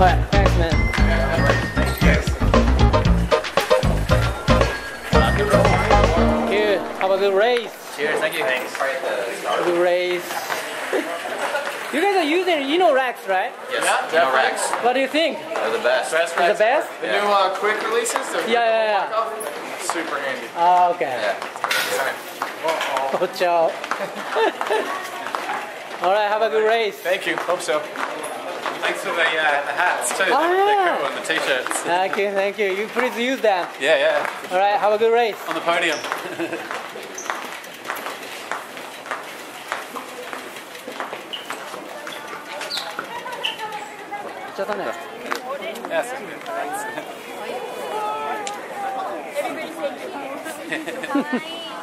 But thanks, man. Here, have a good race. Cheers, thank you. Thanks. Good race. you guys are using INNO racks, right? Yes, yeah, INNO racks. What do you think? They're the best. Best. The best? The yeah. new uh, quick releases. Yeah, yeah, yeah. Super handy. Oh, okay. Yeah. Oh, ciao. All right, have a good race. Thank you. Hope so. Thanks for the, uh, the hats too. Oh, yeah. They're cool, and the t-shirts. Thank you, thank you. You please use them. Yeah, yeah. All right, have a good race. On the podium. Yes. Everybody say cheers.